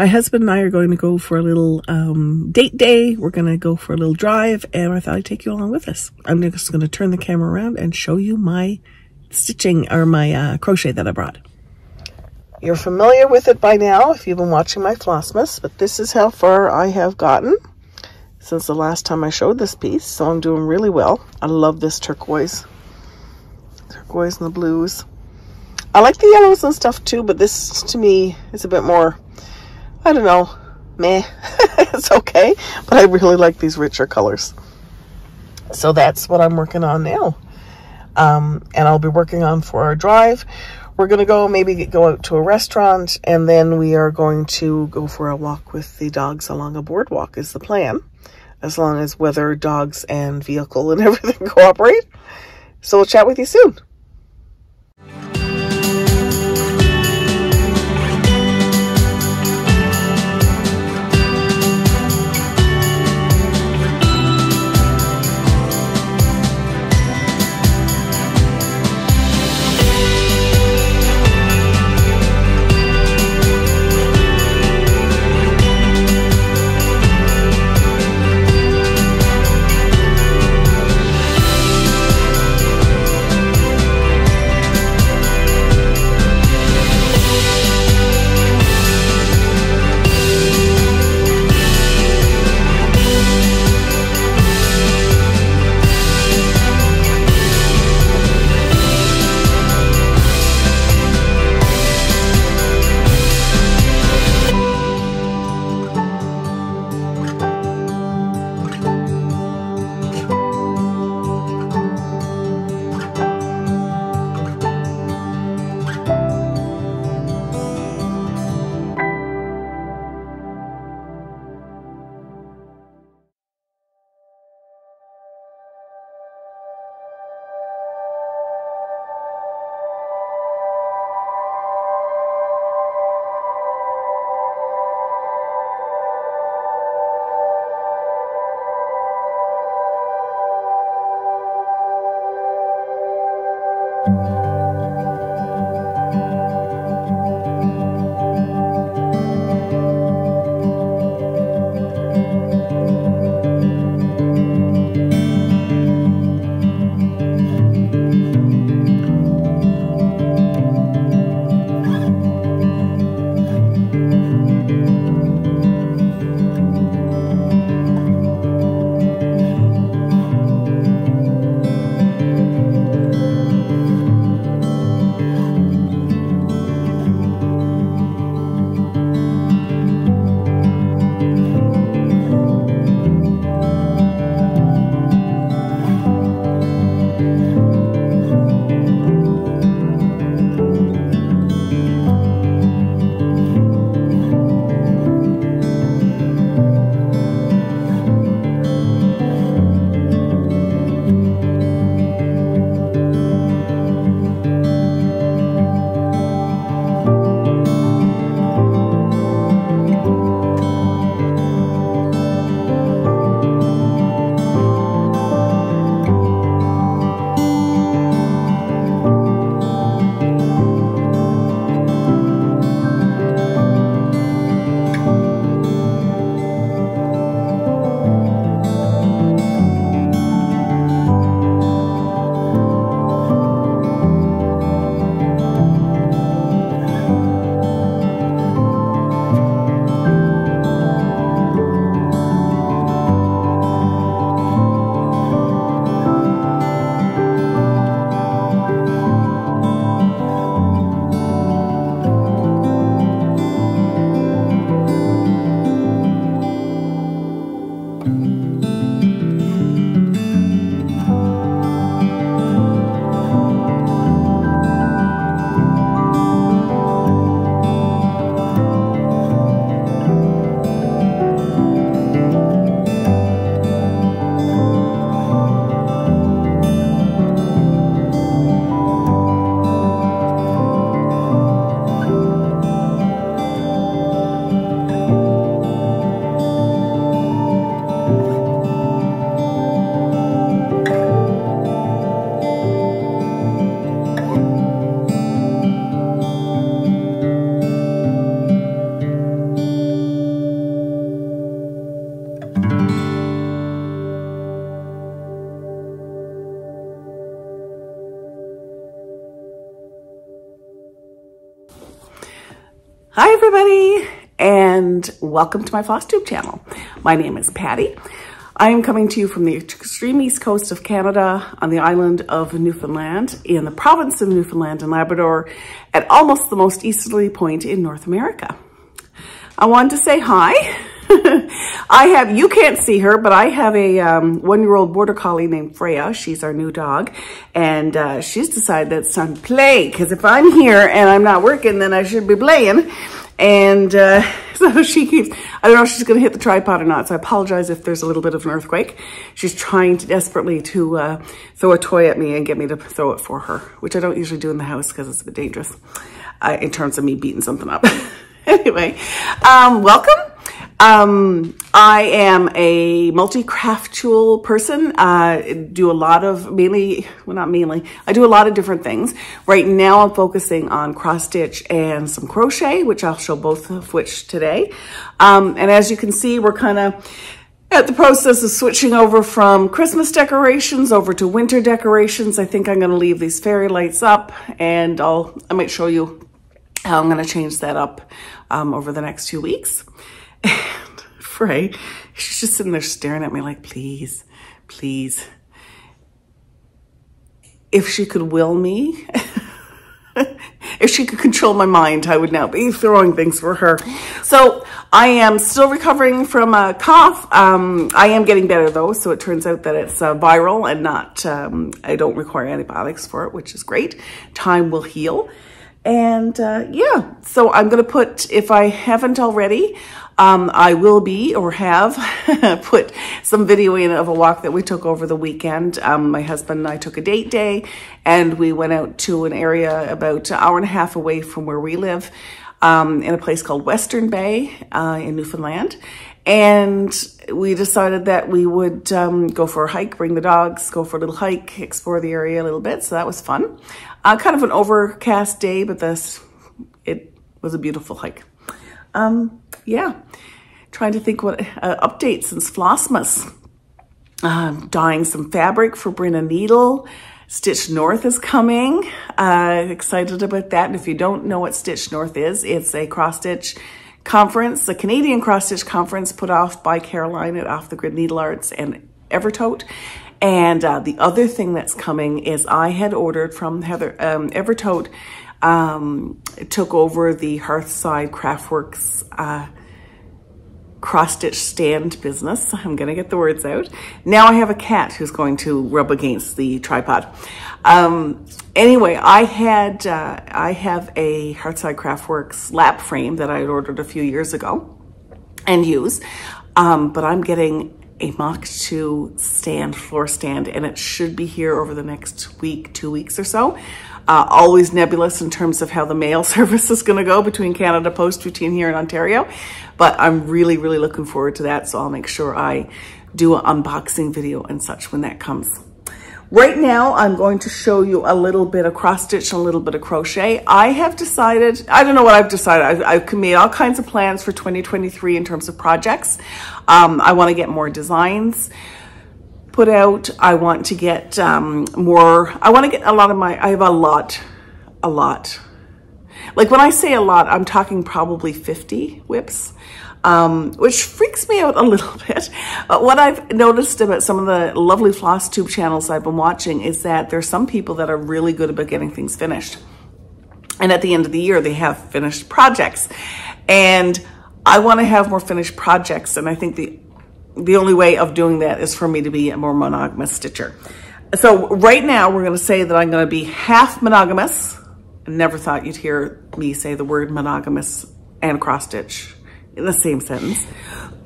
My husband and I are going to go for a little um, date day. We're going to go for a little drive, and I thought I'd take you along with us. I'm just going to turn the camera around and show you my stitching or my uh, crochet that I brought. You're familiar with it by now if you've been watching my Flossmas, but this is how far I have gotten since the last time I showed this piece, so I'm doing really well. I love this turquoise, turquoise and the blues. I like the yellows and stuff too, but this to me is a bit more, I don't know, meh. it's okay, but I really like these richer colors. So that's what I'm working on now. Um, and I'll be working on for our drive. We're going to go maybe go out to a restaurant and then we are going to go for a walk with the dogs along a boardwalk is the plan. As long as weather, dogs, and vehicle and everything cooperate. So we'll chat with you soon. Hi everybody and welcome to my FlossTube channel. My name is Patty. I am coming to you from the extreme east coast of Canada on the island of Newfoundland in the province of Newfoundland and Labrador at almost the most easterly point in North America. I wanted to say hi I have, you can't see her, but I have a um, one-year-old border collie named Freya. She's our new dog. And uh, she's decided that to play. Because if I'm here and I'm not working, then I should be playing. And uh, so she keeps, I don't know if she's going to hit the tripod or not. So I apologize if there's a little bit of an earthquake. She's trying to desperately to uh, throw a toy at me and get me to throw it for her, which I don't usually do in the house because it's a bit dangerous uh, in terms of me beating something up. anyway, um, welcome. Um, I am a multi-craftual person. I uh, do a lot of, mainly, well not mainly, I do a lot of different things. Right now I'm focusing on cross stitch and some crochet, which I'll show both of which today. Um, and as you can see, we're kind of at the process of switching over from Christmas decorations over to winter decorations. I think I'm going to leave these fairy lights up and I'll, I might show you how I'm going to change that up um, over the next few weeks. And Frey, she's just sitting there staring at me like, please, please. If she could will me, if she could control my mind, I would now be throwing things for her. So I am still recovering from a cough. Um, I am getting better though. So it turns out that it's uh, viral and not, um, I don't require antibiotics for it, which is great. Time will heal. And uh, yeah, so I'm going to put, if I haven't already, um, I will be or have put some video in of a walk that we took over the weekend. Um, my husband and I took a date day and we went out to an area about an hour and a half away from where we live um, in a place called Western Bay uh, in Newfoundland. And we decided that we would um, go for a hike, bring the dogs, go for a little hike, explore the area a little bit. So that was fun. Uh, kind of an overcast day, but this, it was a beautiful hike. Um, yeah, trying to think what uh, updates since Flossmas. Uh, dyeing some fabric for Brenna Needle. Stitch North is coming. Uh, excited about that. And if you don't know what Stitch North is, it's a cross stitch conference, the Canadian cross stitch conference put off by Caroline at Off the Grid Needle Arts and Evertote. And uh, the other thing that's coming is I had ordered from Heather um, Evertote um, took over the Hearthside Craftworks uh, cross-stitch stand business. I'm going to get the words out. Now I have a cat who's going to rub against the tripod. Um, anyway, I had, uh, I have a Hearthside Craftworks lap frame that I had ordered a few years ago and use, um, but I'm getting a Mach 2 stand, floor stand, and it should be here over the next week, two weeks or so. Uh, always nebulous in terms of how the mail service is going to go between Canada Post routine here in Ontario. But I'm really, really looking forward to that. So I'll make sure I do an unboxing video and such when that comes. Right now, I'm going to show you a little bit of cross stitch and a little bit of crochet. I have decided, I don't know what I've decided. I've, I've made all kinds of plans for 2023 in terms of projects. Um, I want to get more designs put out. I want to get um, more, I want to get a lot of my, I have a lot, a lot. Like when I say a lot, I'm talking probably 50 WIPs um, which freaks me out a little bit. But what I've noticed about some of the lovely floss tube channels I've been watching is that there's some people that are really good about getting things finished. And at the end of the year, they have finished projects. And I want to have more finished projects. And I think the, the only way of doing that is for me to be a more monogamous stitcher. So right now, we're going to say that I'm going to be half monogamous. I never thought you'd hear me say the word monogamous and cross stitch in the same sentence.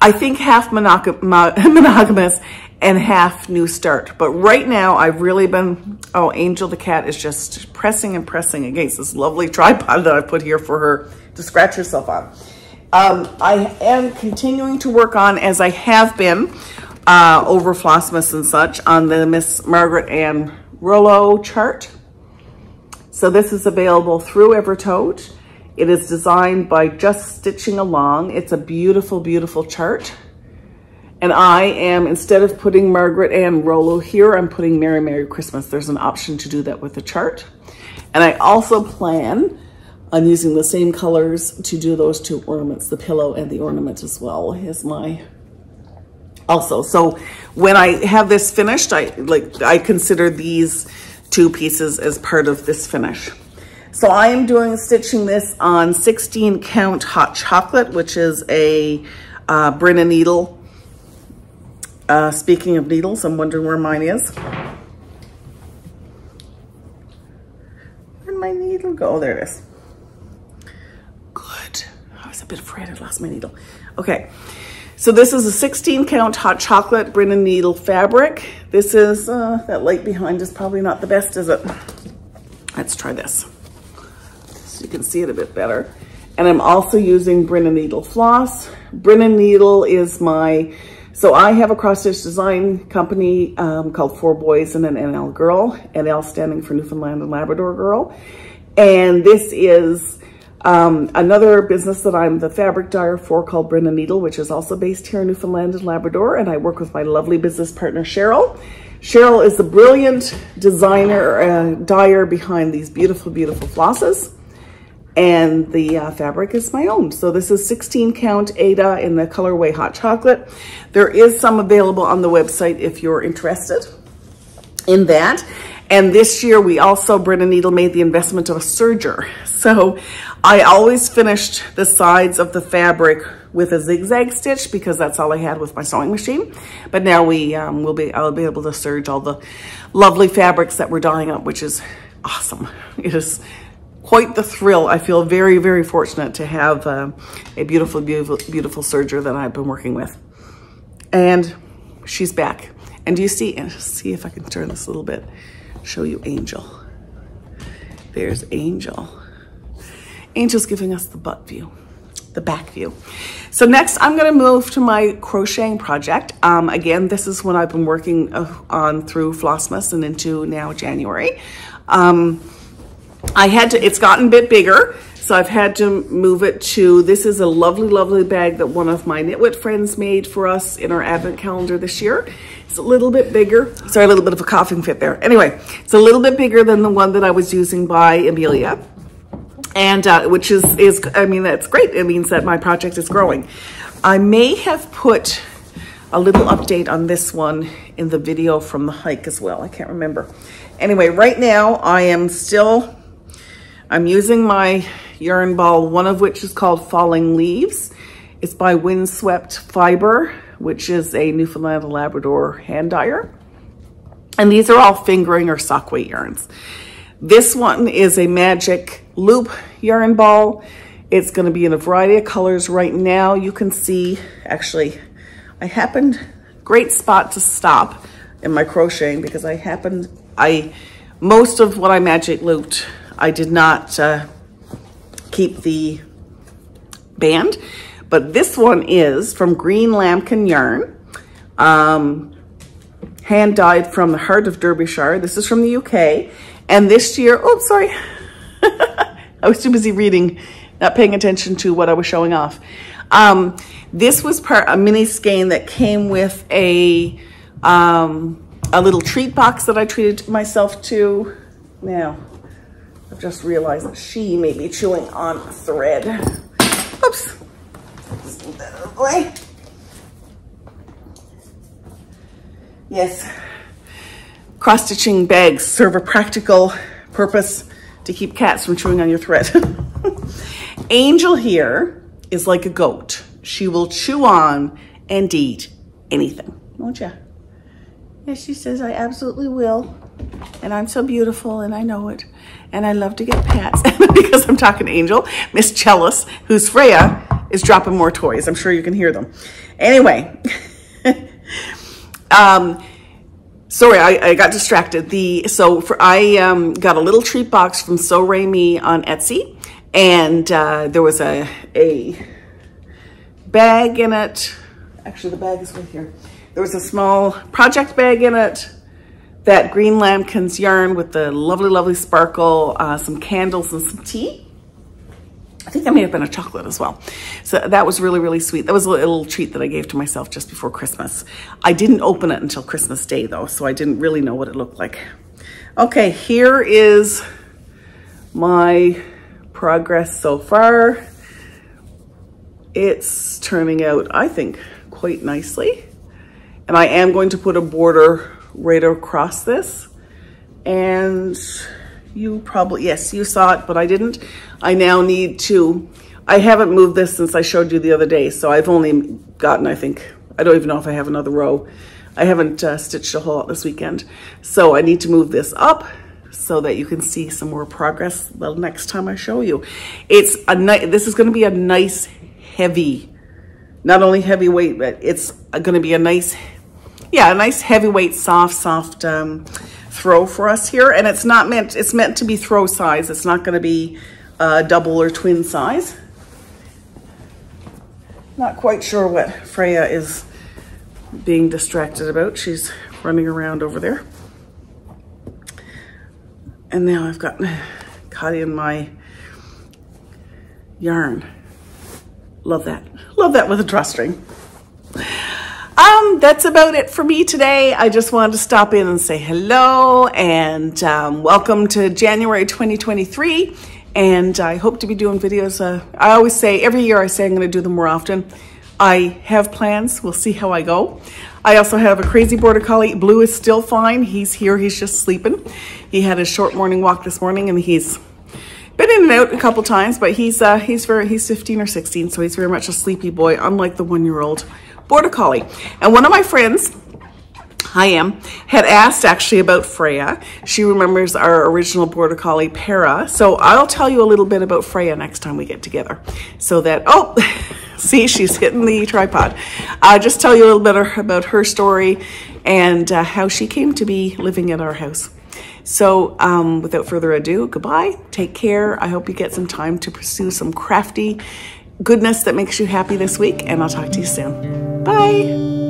I think half monogamous and half new start. But right now I've really been, oh, Angel the cat is just pressing and pressing against this lovely tripod that I put here for her to scratch herself on. Um, I am continuing to work on, as I have been, uh, over Flossmas and such, on the Miss Margaret Ann Rollo chart. So this is available through Evertote. It is designed by Just Stitching Along. It's a beautiful, beautiful chart. And I am, instead of putting Margaret Ann Rollo here, I'm putting Merry Merry Christmas. There's an option to do that with the chart. And I also plan I'm using the same colors to do those two ornaments, the pillow and the ornament as well is my also. So when I have this finished, I like I consider these two pieces as part of this finish. So I am doing stitching this on 16 count hot chocolate, which is a uh, Brenna needle. Uh, speaking of needles, I'm wondering where mine is. Where'd my needle go? Oh, there it is. Good. I was a bit afraid I lost my needle. Okay. So this is a 16 count hot chocolate Brenna needle fabric. This is, uh, that light behind is probably not the best, is it? Let's try this. You can see it a bit better. And I'm also using Brenna needle floss. Brenna needle is my, so I have a cross stitch design company um, called Four Boys and an NL Girl, NL standing for Newfoundland and Labrador Girl. And this is um, another business that I'm the fabric dyer for called Brenna Needle, which is also based here in Newfoundland and Labrador. And I work with my lovely business partner, Cheryl. Cheryl is the brilliant designer, uh, dyer behind these beautiful, beautiful flosses. And the uh, fabric is my own. So this is 16 count Aida in the colorway hot chocolate. There is some available on the website if you're interested in that. And this year we also, Brenna Needle made the investment of a serger. So I always finished the sides of the fabric with a zigzag stitch because that's all I had with my sewing machine. But now we um, will be, I'll be able to serge all the lovely fabrics that we're dyeing up, which is awesome. It is quite the thrill. I feel very, very fortunate to have uh, a beautiful, beautiful, beautiful serger that I've been working with. And she's back. And do you see, and see if I can turn this a little bit show you Angel. There's Angel. Angel's giving us the butt view, the back view. So next I'm gonna move to my crocheting project. Um, again, this is one I've been working uh, on through Flossmas and into now January. Um, I had to, it's gotten a bit bigger, so I've had to move it to, this is a lovely, lovely bag that one of my Knitwit friends made for us in our advent calendar this year. It's a little bit bigger. Sorry, a little bit of a coughing fit there. Anyway, it's a little bit bigger than the one that I was using by Amelia. And uh, which is, is, I mean, that's great. It means that my project is growing. I may have put a little update on this one in the video from the hike as well. I can't remember. Anyway, right now I am still, I'm using my yarn ball, one of which is called Falling Leaves. It's by Windswept Fiber which is a Newfoundland and Labrador hand dyer. And these are all fingering or sock weight yarns. This one is a magic loop yarn ball. It's gonna be in a variety of colors right now. You can see, actually, I happened, great spot to stop in my crocheting because I happened, I, most of what I magic looped, I did not uh, keep the band but this one is from Green Lambkin Yarn. Um, hand dyed from the heart of Derbyshire. This is from the UK. And this year, oh, sorry. I was too busy reading, not paying attention to what I was showing off. Um, this was part a mini skein that came with a um, a little treat box that I treated myself to. Now, I've just realized that she may be chewing on thread. Oops way. Yes, cross-stitching bags serve a practical purpose to keep cats from chewing on your thread. Angel here is like a goat. She will chew on and eat anything, won't you? Yes, she says, I absolutely will. And I'm so beautiful and I know it. And I love to get pats. because I'm talking to Angel, Miss Chellis, who's Freya, is dropping more toys. I'm sure you can hear them. Anyway, um, sorry, I, I, got distracted. The So for I um, got a little treat box from So Ray Me on Etsy. And uh, there was a, a bag in it. Actually, the bag is right here. There was a small project bag in it that green lambkin's yarn with the lovely, lovely sparkle, uh, some candles and some tea. I think that may have been a chocolate as well. So that was really, really sweet. That was a little treat that I gave to myself just before Christmas. I didn't open it until Christmas Day though, so I didn't really know what it looked like. Okay, here is my progress so far. It's turning out, I think, quite nicely. And I am going to put a border right across this. And you probably, yes, you saw it, but I didn't. I now need to, I haven't moved this since I showed you the other day. So I've only gotten, I think, I don't even know if I have another row. I haven't uh, stitched a whole lot this weekend. So I need to move this up so that you can see some more progress the next time I show you. It's a nice, this is gonna be a nice heavy, not only heavyweight, but it's gonna be a nice, yeah, a nice heavyweight, soft, soft um, throw for us here. And it's not meant, it's meant to be throw size. It's not gonna be uh, double or twin size. Not quite sure what Freya is being distracted about. She's running around over there. And now I've got Caught in my yarn. Love that. Love that with a drawstring. Um, that's about it for me today. I just wanted to stop in and say hello and um, welcome to January 2023. And I hope to be doing videos. Uh, I always say, every year I say I'm going to do them more often. I have plans. We'll see how I go. I also have a crazy border collie. Blue is still fine. He's here. He's just sleeping. He had a short morning walk this morning and he's been in and out a couple times, but he's uh, he's very he's 15 or 16, so he's very much a sleepy boy, unlike the one-year-old border collie. And one of my friends, I am, had asked actually about Freya. She remembers our original border collie, Para. So I'll tell you a little bit about Freya next time we get together. So that, oh, see, she's hitting the tripod. I'll just tell you a little bit about her story and uh, how she came to be living at our house. So um, without further ado, goodbye, take care. I hope you get some time to pursue some crafty goodness that makes you happy this week, and I'll talk to you soon. Bye.